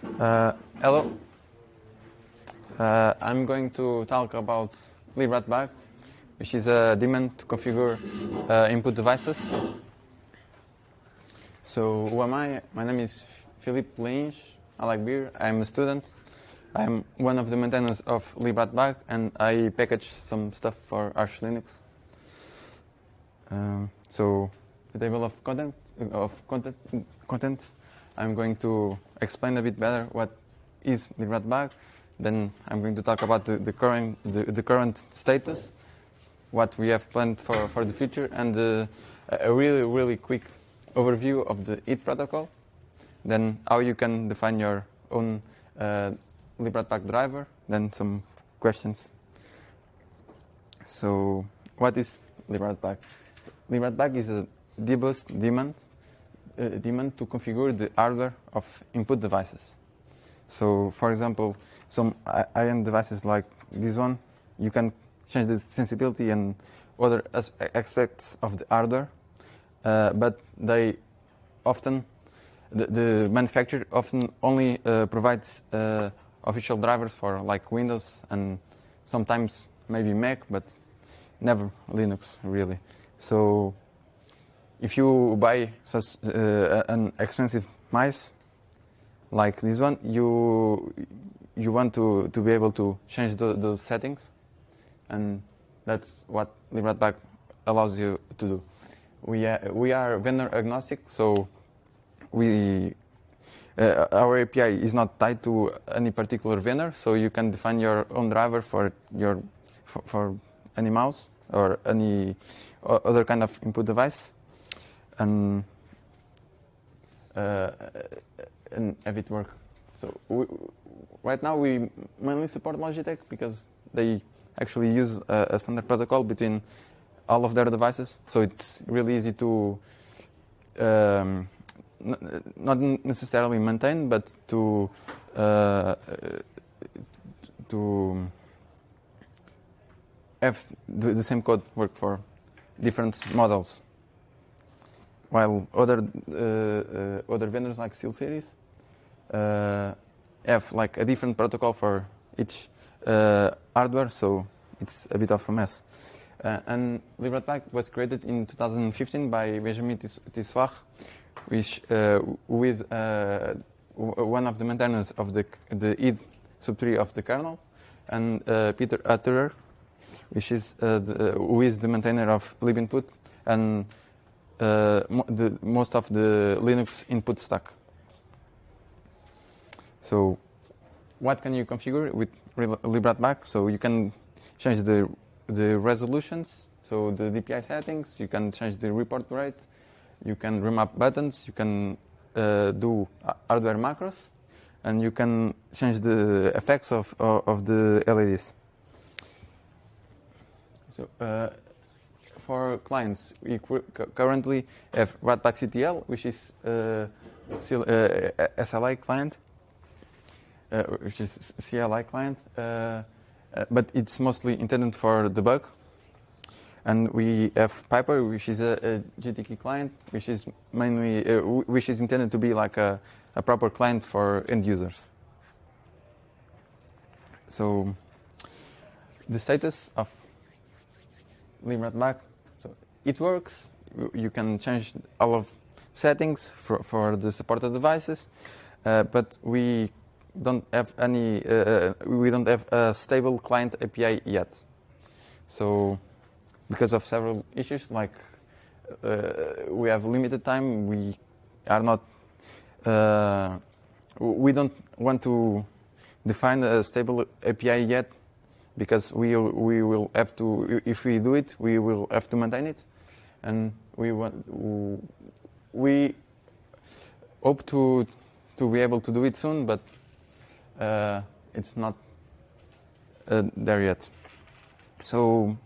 Uh, hello. Uh, I'm going to talk about libratbag, which is a daemon to configure uh, input devices. So who am I? My name is Filipe Laíns. I like beer. I'm a student. I'm one of the maintainers of libratbag, and I package some stuff for Arch Linux. Um, so the table of content of content content. I'm going to explain a bit better what is libratbag. Then I'm going to talk about the, the current the, the, current status, what we have planned for, for the future, and uh, a really really quick overview of the HID protocol. Then how you can define your own uh, driver. Then some questions. So what is libratbag? libratbag is a dbus daemon, daemon to configure the hardware of input devices. So, for example, some IM devices like this one, you can change the sensibility and other aspects of the hardware, uh, but they often, the, the manufacturer often only uh, provides uh, official drivers for like Windows and sometimes maybe Mac, but never Linux really. So if you buy such uh, an expensive mice like this one, you you want to, to be able to change the, those settings, and that's what libratbag allows you to do. We are, we are vendor agnostic, so we uh, our API is not tied to any particular vendor, so you can define your own driver for your for, for any mouse or any other kind of input device and and have it work. So we, right now we mainly support Logitech because they actually use a, a, standard protocol between all of their devices. So it's really easy to um, not necessarily maintain, but to uh, to have the same code work for different models. While other uh, uh, other vendors like SteelSeries uh, have like a different protocol for each hardware, so it's a bit of a mess. Uh, and libratbag was created in 2015 by Benjamin Tissoires, which uh, who is uh, one of the maintainers of the the HID subtree of the kernel, and Peter Hutterer, which is uh, the, uh, who is the maintainer of libinput and uh, the, most of the Linux input stack. So what can you configure with libratbag? So you can change the, the resolutions, so the DPI settings, you can change the report rate, you can remap buttons, you can uh, do hardware macros, and you can change the effects of, of, of the LEDs. So uh, for clients, we currently have ratbagctl, which is uh, SLI uh, client, uh, which is CLI client, uh, but it's mostly intended for debug. And we have Piper, which is a, a GTK client, which is mainly which is intended to be like a, a proper client for end users. So the status of. So it works. You can change all of settings for, for the supported devices, uh, but we don't have any. Uh, uh we don't have a stable client API yet. So because of several issues, like uh, we have limited time, we are not. Uh, we don't want to define a stable API yet because we we will have to if we do it we will have to maintain it and we want we hope to to be able to do it soon but uh, it's not uh, there yet. So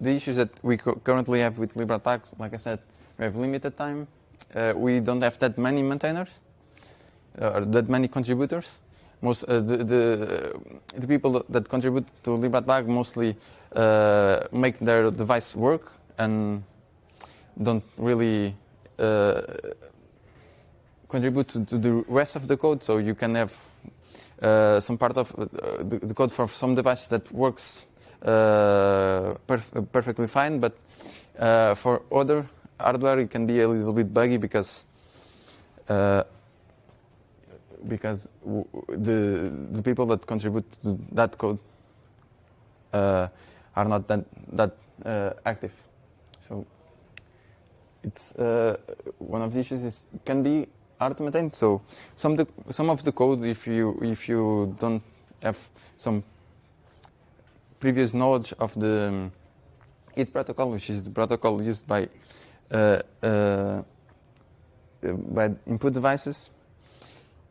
the issues that we currently have with libratbag like i said we have limited time. Uh, we don't have that many maintainers uh, that many contributors. Most uh, the, the, the people that contribute to libratbag mostly uh, make their device work and don't really uh, contribute to, to, the rest of the code. So you can have uh, some part of uh, the, the, code for some devices that works uh, perf perfectly fine, but uh, for other hardware it can be a little bit buggy because uh, because the the people that contribute to that code uh, are not that that active. So it's one of the issues is can be hard to maintain. So some the, some of the code, if you if you don't have some previous knowledge of the HID protocol, which is the protocol used by uh, uh, by input devices,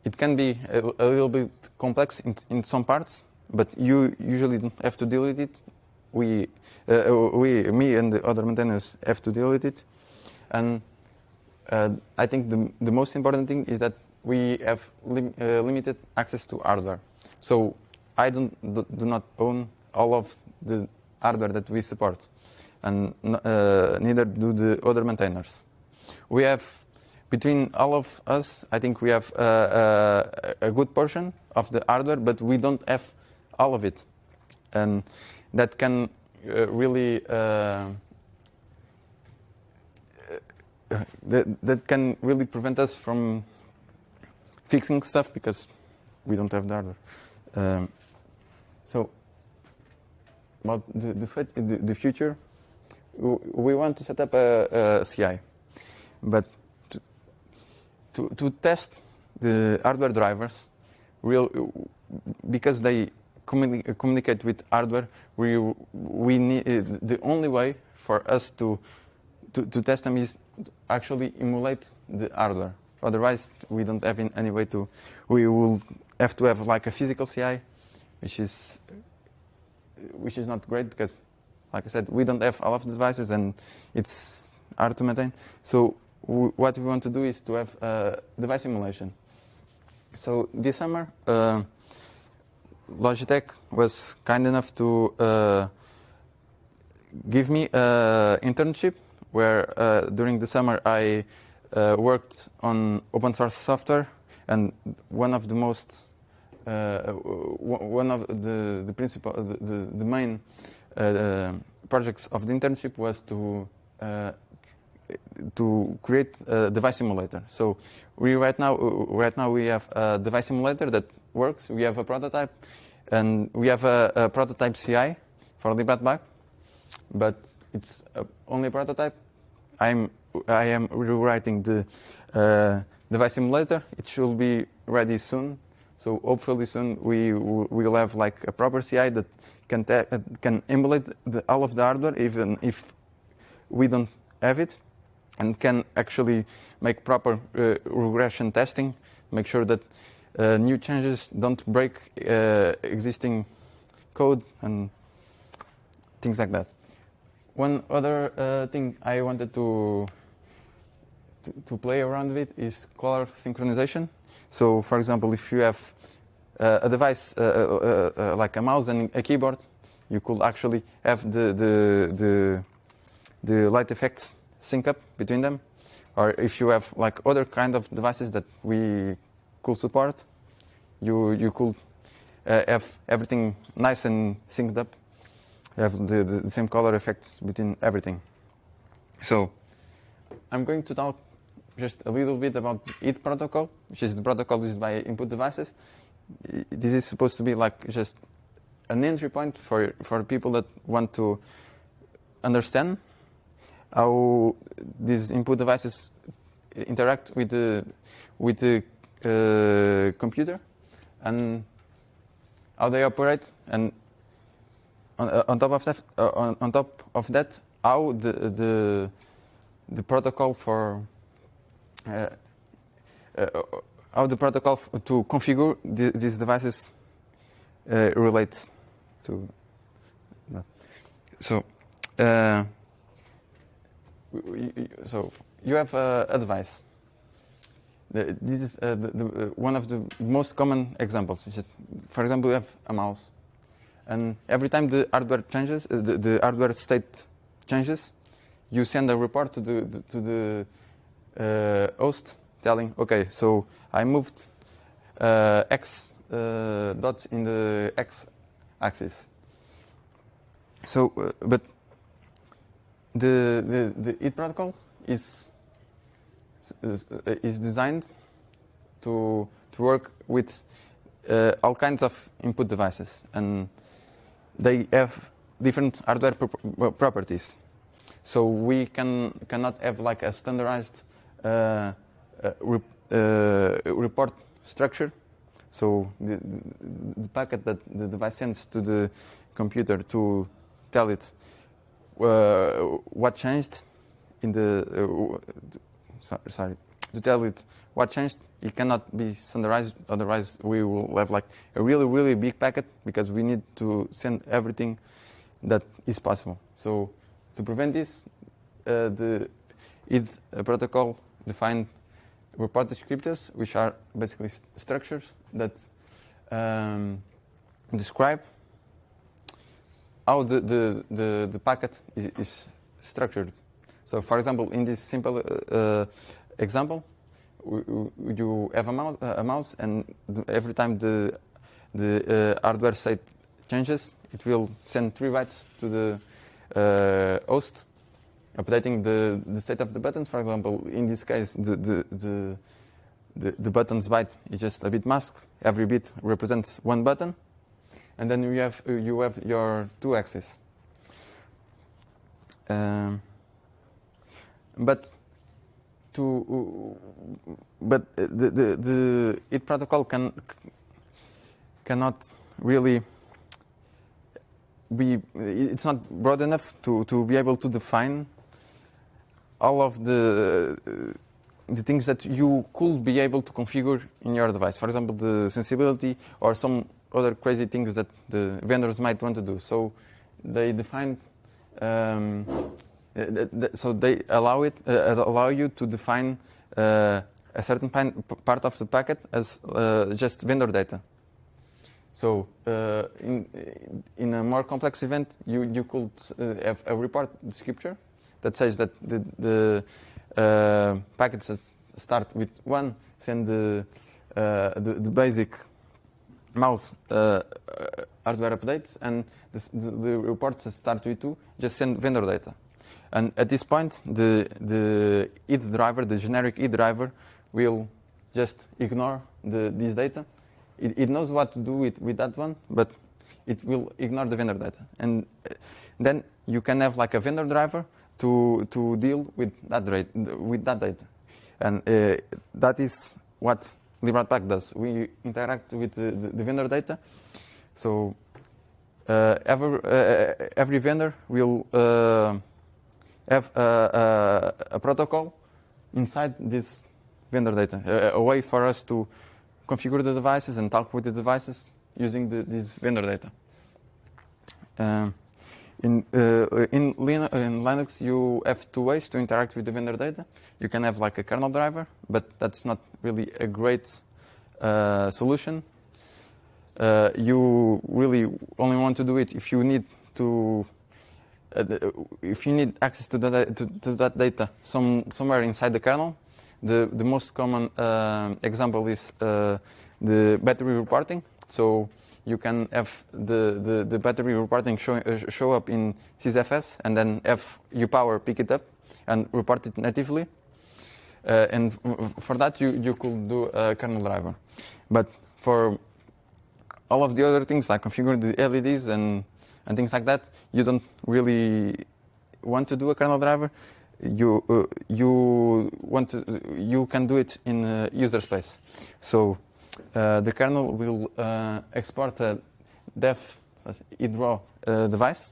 it can be a, a little bit complex in, in some parts, but you usually don't have to deal with it. We, uh, we, me and the other maintainers have to deal with it, and uh, I think the, the most important thing is that we have lim uh, limited access to hardware. So I don't, do, do, not own all of the hardware that we support, and uh, neither do the other maintainers. We have, between all of us, I think we have a, a good portion of the hardware, but we don't have all of it. And that can uh, really uh, that, that can really prevent us from fixing stuff because we don't have the hardware. Um, so about the, the, the, the, future, we want to set up a, a CI, but to, to, to, test the hardware drivers, real, because they communi communicate with hardware, we, we need, the only way for us to, to, to test them is actually emulate the hardware. Otherwise, we don't have any way to. We will have to have like a physical CI, which is which is not great because, like I said, we don't have all of the devices and it's hard to maintain. So what we want to do is to have uh, device emulation. So this summer, uh, Logitech was kind enough to uh, give me an internship where uh, during the summer I uh, worked on open source software, and one of the most uh, one of the the principal the, the, the main projects of the internship was to to create a device simulator. So we right now right now we have a device simulator that works. We have a prototype, and we have a, a prototype CI for LibRatBag but it's only a prototype. I'm I am rewriting the uh, device simulator. It should be ready soon. So hopefully soon we will have like a proper CI that can can emulate the, all of the hardware, even if we don't have it, and can actually make proper uh, regression testing, make sure that uh, new changes don't break uh, existing code and things like that. One other uh, thing I wanted to, to, to play around with is color synchronization. So, for example, if you have uh, a device uh, uh, like a mouse and a keyboard, you could actually have the, the, the, the light effects sync up between them. Or if you have like other kind of devices that we could support, you, you could uh, have everything nice and synced up you have the, the same color effects between everything. So I'm going to talk just a little bit about HID protocol, which is the protocol used by input devices. This is supposed to be like just an entry point for, for people that want to understand how these input devices interact with the, with the uh, computer and how they operate and on, uh, on top of that, uh, on, on, top of that, how the the the protocol for uh, uh how the protocol to configure the, these devices relates to that. So, so you have a. This is the, the, one of the most common examples. For example, you have a mouse and every time the hardware changes, uh, the, the, hardware state changes, you send a report to the, to the uh, host telling, okay, so I moved uh, x uh, dot in the x axis. So, uh, but the, the, the HID protocol is, is, designed to, to work with uh, all kinds of input devices and they have different hardware pro properties. So we can cannot have like a standardized uh, uh, rep uh, report structure. So the, the, the, packet that the device sends to the computer to tell it uh, what changed in the uh, sorry to tell it what changed it cannot be standardized otherwise we will have like a really really big packet because we need to send everything that is possible so to prevent this uh, the HID protocol defined report descriptors which are basically st structures that um, describe how the, the, the, the packet is, is, structured. So for example, in this simple uh, uh example, you have a mouse, a mouse and every time the, the uh, hardware state changes, it will send three bytes to the host, updating the, the state of the buttons. For example, in this case, the, the, the, the, the buttons byte is just a bit mask. Every bit represents one button and then you have you have your two axes. Um, but to but the the the HID protocol can cannot really be it's not broad enough to to be able to define all of the uh, the things that you could be able to configure in your device. For example, the sensibility or some other crazy things that the vendors might want to do. So they defined, um, so they allow it, uh, allow you to define uh, a certain part of the packet as uh, just vendor data. So uh, in, in a more complex event, you, you could uh, have a report descriptor that says that the, the uh, packets start with one, send the, the, the basic mouse uh, uh, hardware updates and the, the, reports start with two just send vendor data. And at this point, the, the HID driver, the generic HID driver, will just ignore the, this data. It, it knows what to do with, with that one, but it will ignore the vendor data. And uh, then you can have like a vendor driver to, to deal with that, rate, with that data. And uh, that is what libratbag does. We interact with the, the, the vendor data. So uh, every, uh, every vendor will uh, have a, a, a, protocol inside this vendor data, a, a, way for us to configure the devices and talk with the devices using the, this vendor data. Um, in, uh, in, Linux, in, Linux, you have two ways to interact with the vendor data. You can have like a kernel driver, but that's not really a great uh, solution. Uh, you really only want to do it if you need to, uh, if you need access to, the, to, to, that data some, somewhere inside the kernel. The, the most common uh, example is uh, the battery reporting. So you can have the, the, the battery reporting show, uh, show up in sysfs and then have UPower pick it up and report it natively. Uh, and for that, you, you could do a kernel driver. But for all of the other things, like configure the LEDs and, and things like that, you don't really want to do a kernel driver. You, uh, you, want to, you can do it in uh, user space. So uh, the kernel will uh, export a dev hidraw uh, device,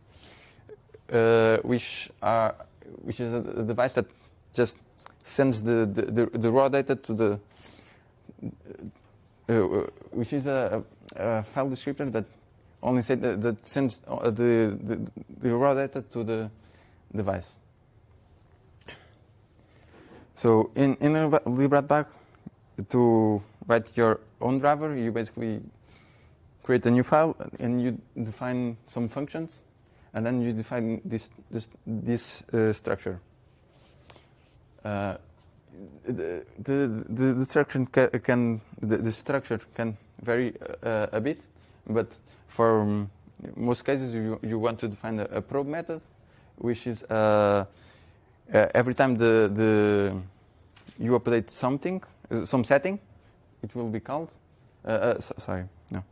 which, are, which is a, device that just sends the, the, the, raw data to the, uh, which is a, a, file descriptor that only say that, that sends uh, the, the, the raw data to the device. So in, in libratbag, to write your own driver, you basically create a new file and you define some functions, and then you define this this, this uh, structure. Uh, the, the, the, the structure ca- can the, the structure can vary uh, a bit, but for um, most cases you, you want to define a, a probe method, which is uh, uh, every time the, the you update something, uh, some setting, it will be called. Uh, uh, so, sorry, no.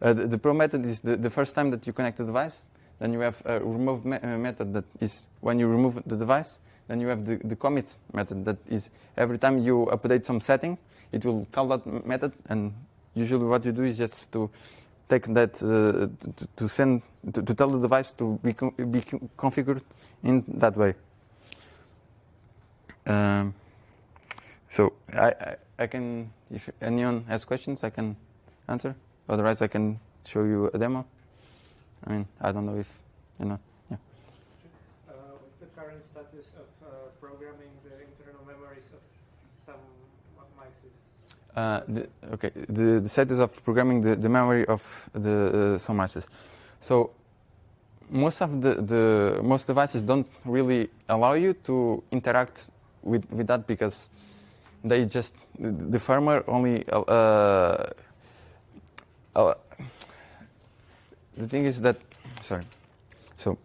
The, the probe method is the, the first time that you connect the device. Then you have a remove me- method that is when you remove the device. Then you have the, the commit method that is every time you update some setting, it will call that method. And usually what you do is just to take that uh, to, send to, to tell the device to be, con- be configured in that way. Um, so I, I, I can, if anyone has questions, I can answer. Otherwise, I can show you a demo. I mean, I don't know if you know. Uh, what's the current status of uh, programming the internal memories of some mice? Uh, the, okay, the, the status of programming the, the memory of the uh, some mice. So most of the, the most devices don't really allow you to interact with, with that because they just the firmware only uh, uh, the thing is that sorry so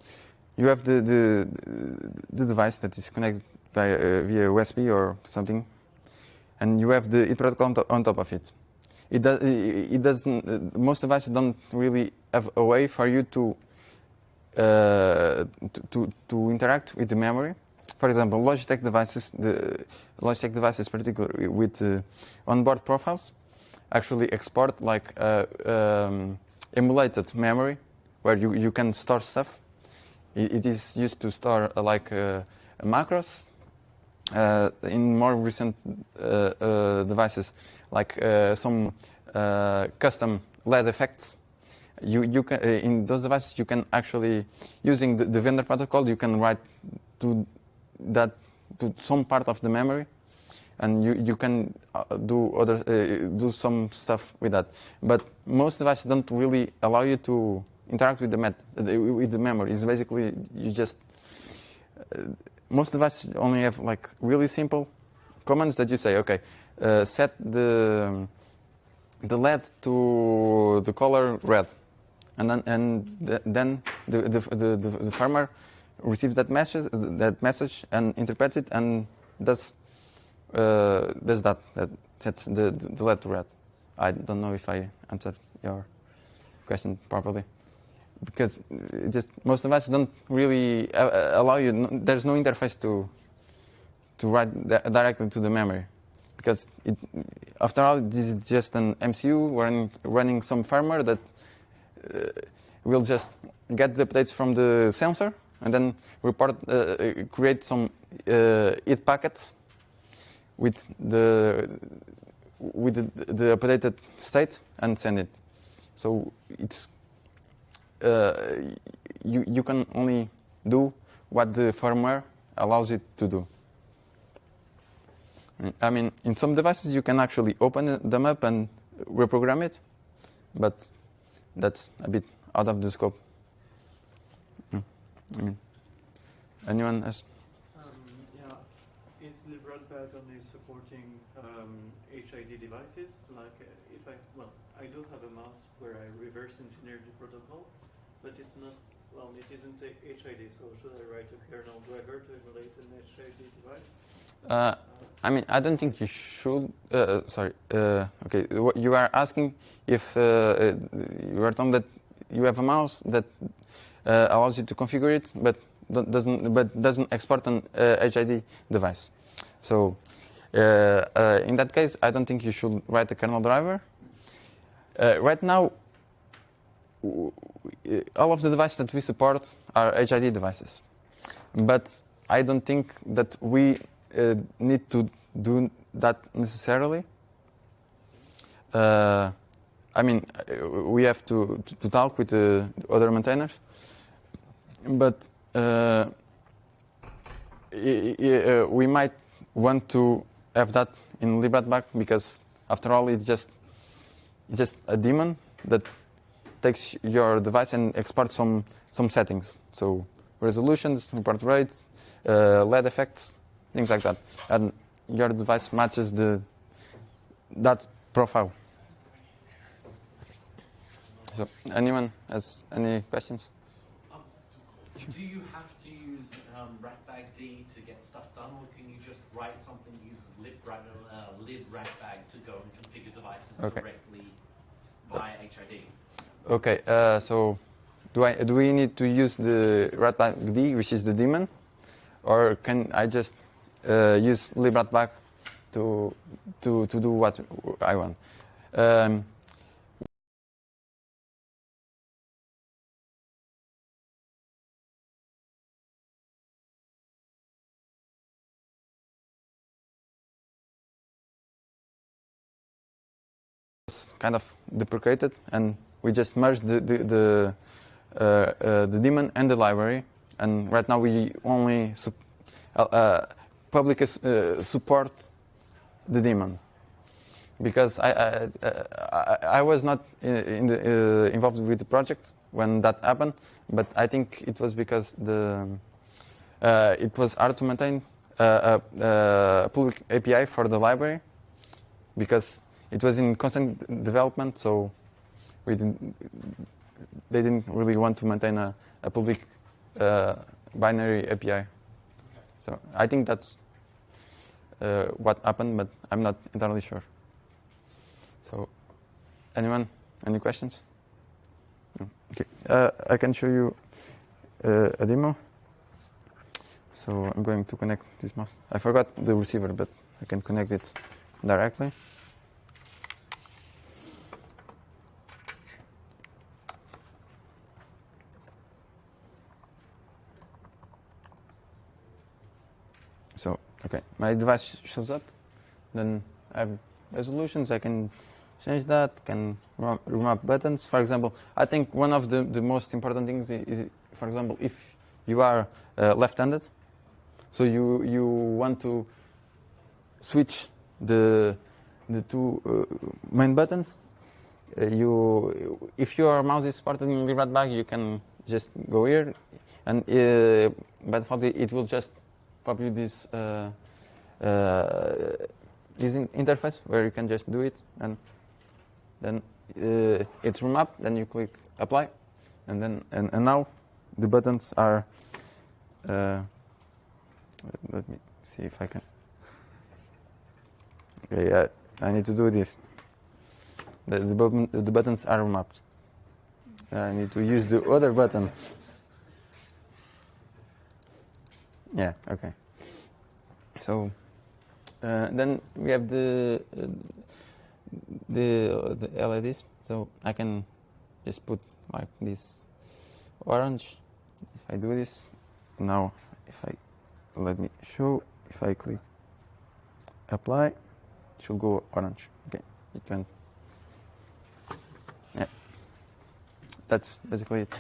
you have the the, the device that is connected via, uh, via USB or something and you have the HID protocol on, to- on top of it. It, does, it doesn't. Most devices don't really have a way for you to, uh, to, to to interact with the memory. For example, Logitech devices, the Logitech devices, particularly with uh, onboard profiles, actually export like uh, um, emulated memory, where you, you can store stuff. It, it is used to store uh, like uh, macros in more recent uh, uh, devices, like uh, some uh, custom LED effects, you you can uh, in those devices you can actually using the, the vendor protocol you can write to that to some part of the memory, and you you can uh, do other uh, do some stuff with that. But most devices don't really allow you to interact with the met uh, with the memory. It's basically you just uh, most devices only have like really simple commands that you say, okay, uh, set the the LED to the color red, and then and th- then the the, the the the firmware receives that message that message and interprets it and does uh, does that that sets the the LED to red. I don't know if I answered your question properly because just most of us don't really uh, uh, allow you. There's no interface to to write di- directly to the memory because it, after all, this is just an MCU running running some firmware that uh, will just get the updates from the sensor and then report uh, create some uh, it packets with the with the, the updated state and send it. So it's you you can only do what the firmware allows it to do. I mean, in some devices you can actually open them up and reprogram it, but that's a bit out of the scope. Mm, I mean, anyone has? Um, yeah, is libratbag only supporting um, HID devices? Like, uh, if I, well, I do have a mouse where I reverse engineer the protocol, but it's not, well, it isn't HID, so should I write a kernel driver to emulate an HID device? Uh, I mean, I don't think you should. Uh, sorry. Uh, okay, you are asking if uh, uh, you are told that you have a mouse that uh, allows you to configure it, but doesn't but doesn't export an HID device. So, in that case, I don't think you should write a kernel driver. Right now, all of the devices that we support are HID devices, but I don't think that we uh, need to do that necessarily. Uh, I mean, uh, we have to, to, to talk with the other maintainers, but uh, uh, we might want to have that in libratbag because, after all, it's just it's just a daemon that takes your device and exports some some settings. So resolutions, report rates, uh, LED effects, things like that. And your device matches the that profile. So, anyone has any questions? Um, do you have to use um, ratbagd to get stuff done, or can you just write something that uses uh, lib to go and configure devices Okay. directly via HID? Okay, uh, so do I do we need to use the ratbagd, which is the daemon, or can I just uh, use libratbag to to to do what I want? Um, kind of deprecated, and we just merged the the the, uh, uh, the daemon and the library. And right now we only sup- uh, uh, public uh, support the daemon because I I, uh, I, I was not in the, involved with the project when that happened, but I think it was because the it was hard to maintain a, a public API for the library. Because it was in constant development, so we didn't, they didn't really want to maintain a, a public uh, binary API. So I think that's uh, what happened, but I'm not entirely sure. So, anyone? Any questions? No. Okay, uh, I can show you uh, a demo. So I'm going to connect this mouse. I forgot the receiver, but I can connect it directly. So, okay, my device shows up. Then I have resolutions. I can change that, can remap buttons. For example, I think one of the, the most important things is, for example, if you are uh, left-handed, so you, you want to switch the, the two uh, main buttons, uh, you, if your mouse is supported in libratbag, you can just go here, and uh, by default it will just pop you this uh, uh, this in- interface where you can just do it, and then uh, it's remap. Then you click apply, and then and, and now the buttons are. Let- me see if I can. Okay, yeah, I need to do this. The, the, the buttons are mapped. I need to use the other button. Yeah, okay. So uh, then we have the uh, the the LEDs. So I can just put like this orange. If I do this now, if I let me show, if I click apply, it should go orange. Okay, it went. Yeah, that's basically it.